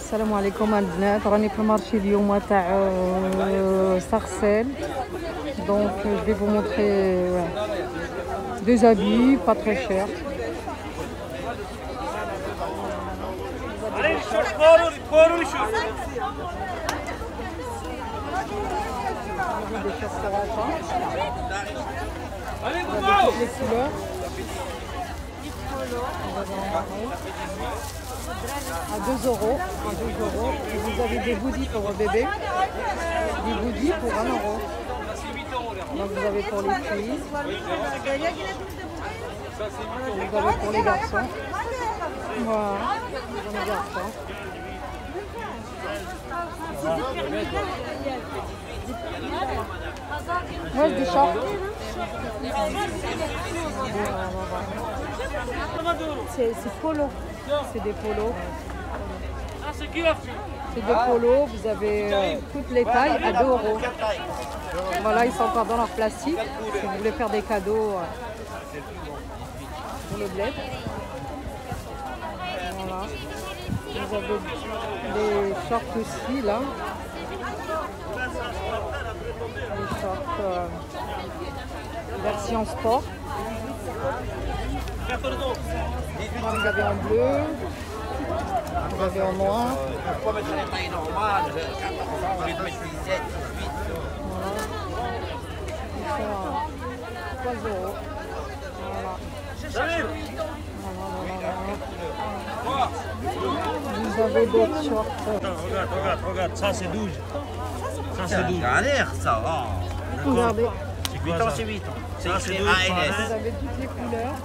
السلام عليكم البنات راني في المارشي اليوم تاع آه، سارسيل دونك je vais vous montrer ouais, des habits pas très chers علي شو كورو كورو شو des choses pour enfants علي Vous avez قطعوا toutes les couleurs à 2 euros à 2 euros. Et vous avez des goodies pour vos bébés des goodies pour 1 euro. Donc vous avez pour les filles. Vous avez pour les garçons. Voilà Ouais, des shorts. C'est polo. C'est des polos. C'est des polos. Vous avez euh, toutes les tailles à 2 euros. Voilà, ils sont encore dans leur plastique. Si vous voulez faire des cadeaux euh, pour le bled. Vous avez des shorts aussi là. Les shorts euh, version sport. Vous avez en bleu, vous avez en noir. Pourquoi mettre les tailles normales 14 ans, les mettre 17, 18 Ils sont à 3 euros. Voilà. Vous avez d'autres shorts. Regarde, regarde, regarde, ça c'est 12. Ça c'est 12. Galère ça, va. Regardez, C'est 8 quoi ans, c'est 8 ans. C'est Ça, c'est écrit douze, ANS. vous avez toutes les couleurs.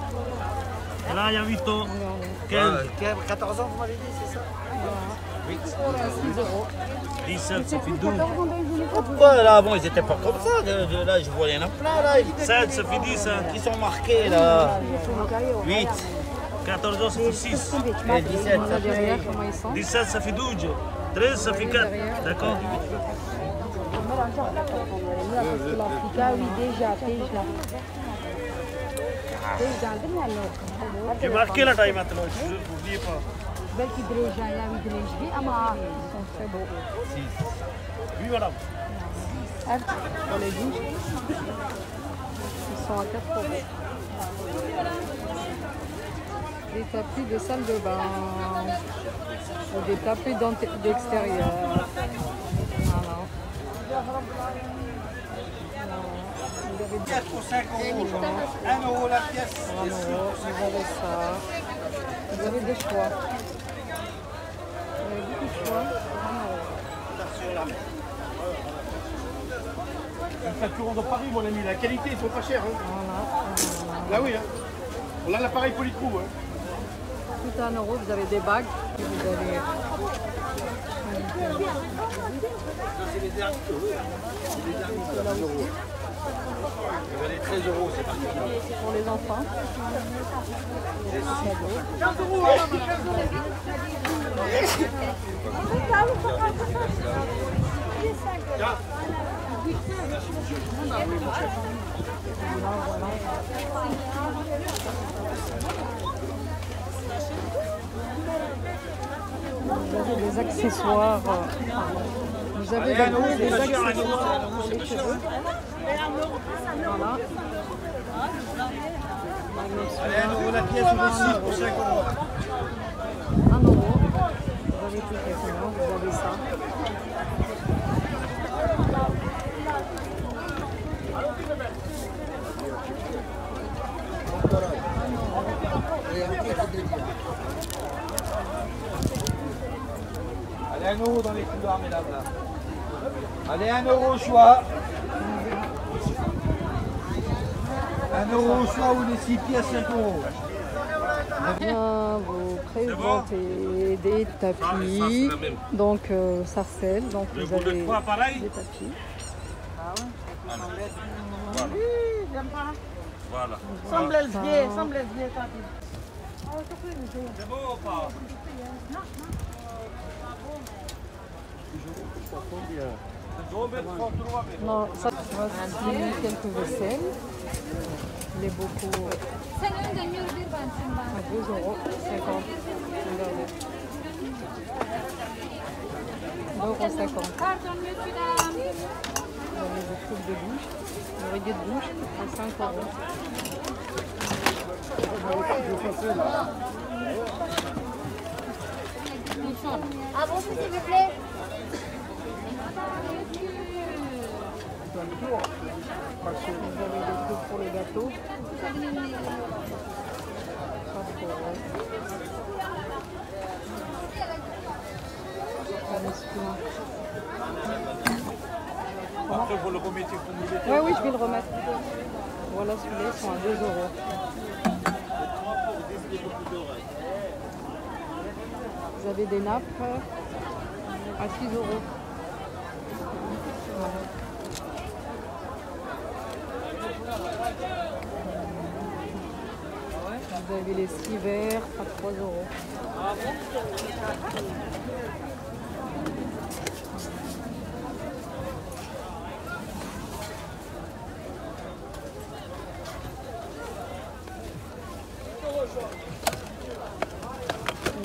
Là il y a 8 ans. Regardez. 15, Euh, 14 ans, vous m'avez dit, c'est ça Voilà. 6 euros. 17, ça fait 12. Pourquoi là, bon, ils étaient pas comme ça. de- de- là, je vois, il y en a plein là. 7, ça fait 10. hein. Qui sont marqués là. 8 14 ans, ça fait 6. et 17. Voilà derrière comment ils sont. 17, ça fait 12. 13, ça fait 4. D'accord l'Africa, oui, déjà, déjà. Déjà, J'ai marqué la taille maintenant, je n'oubliez pas. Belki Dreja, là, oui, Dreja, ama Ils sont très beaux. Oui, madame. Pour les douches, ils sont à 4 euros. Des tapis de salle de bain ou des tapis d'extérieur. Voilà. Vous avez des Pour 5 euros. 1 euro la pièce. 1 euro, vous avez ça. Vous avez des choix. Vous avez beaucoup de choix. 1 euro. Le facturon de Paris, mon ami. La qualité, ils sont pas chers. Hein. Voilà. Là, oui. Hein. On a l'appareil Polytrou. Hein. Tout à 1 euro, vous avez des bagues. Vous avez Les 13 euros, c'est pour les enfants. Vous avez des accessoires. euh, Vous avez des, des accessoires. Voilà. Allez, 1 euro la pièce, 6 pour 5 euros. 1 euro. Vous avez toutes les couleurs, vous avez ça. Allez, 1 euro dans les couloirs, mesdames. Là. Allez, 1 euro au choix. 1 euro au choix ou les 6 pièces, 5 euros. Bien vous présenter des tapis. Donc euh, sarcelle, donc Le vous de avez quoi pareil des tapis. Voilà. Semble lesbier, semble lesbier, C'est beau ou pas? Non, non, ça va se quelques vaisselles. Les bocaux. À 2 euros 50. euros 50. de bouche, de bouche à 5 euros. Ah bon, s'il vous plaît Vous avez des trucs pour les gâteaux. 4 euros. Ça reste plein. Après, vous le remettez comme il était. Ouais, oui, je vais le remettre. Voilà, celui-là, ils sont à 2 euros. Vous avez des nappes à 6 euros. Voilà. Vous avez les six verres à 3 euros.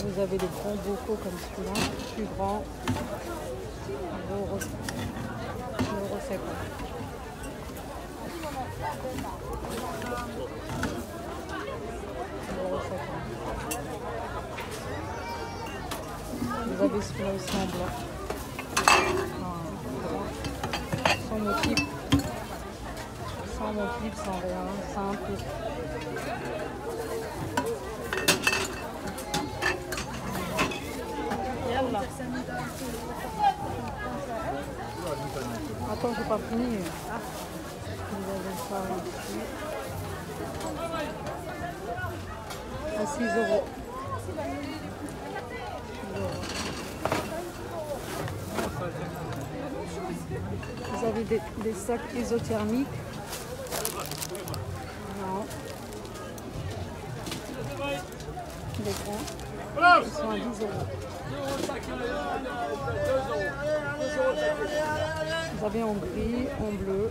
Vous avez des grands bocaux comme celui-là, plus grands. 2 euros. 2 euros 50. euros 50. Vous avez celui-là aussi en blanc. Ah, Sans motif. Sans motif, sans rien, simple. Yallah. Attends, j'ai pas fini. Vous avez ça. À 6 euros. 6 euros. Vous avez des, des sacs isothermiques. Non. Des grands. Ils sont à 10 euros. Vous avez en gris, en bleu.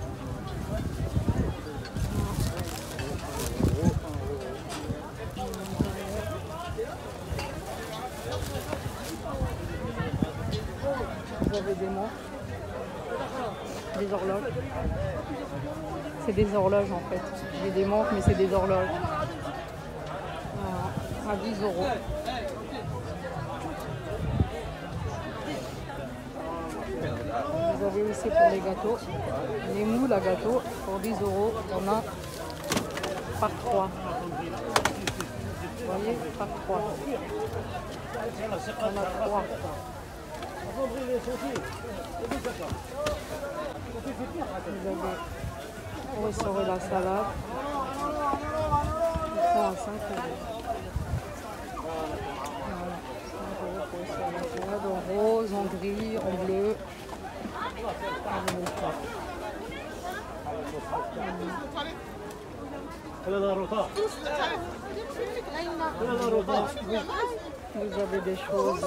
Vous avez des montres, des horloges. C'est des horloges en fait. J'ai des montres, mais c'est des horloges. Voilà, à 10 euros. Vous avez aussi pour les gâteaux, les moules à gâteaux pour 10 euros. On a par 3. Vous voyez, par 3. On a 3. Avez pour restaurer la salade. Ils sont à 5 euros. Voilà, 5 euros pour restaurer la salade en rose, en gris, en bleu. Vous avez des choses